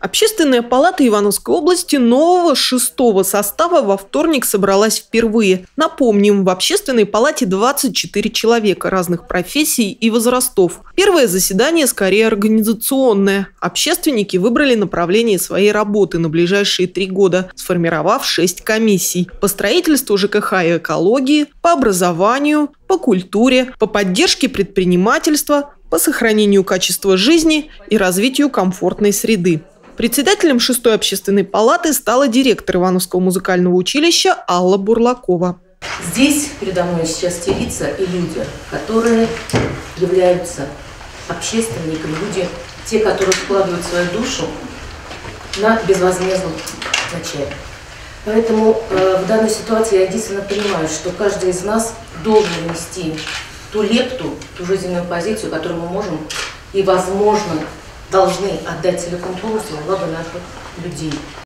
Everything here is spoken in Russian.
Общественная палата Ивановской области нового шестого состава во вторник собралась впервые. Напомним, в общественной палате 24 человека разных профессий и возрастов. Первое заседание скорее организационное. Общественники выбрали направление своей работы на ближайшие три года, сформировав шесть комиссий. По строительству ЖКХ и экологии, по образованию, по культуре, по поддержке предпринимательства, по сохранению качества жизни и развитию комфортной среды. Председателем шестой общественной палаты стала директор Ивановского музыкального училища Алла Бурлакова. Здесь передо мной сейчас те лица и люди, которые являются общественниками, люди, те, которые вкладывают свою душу на безвозмездном начале. Поэтому э, в данной ситуации я единственно понимаю, что каждый из нас должен внести ту лепту, ту жизненную позицию, которую мы можем и, возможно, должны отдать целиком полностью во благо наших людей.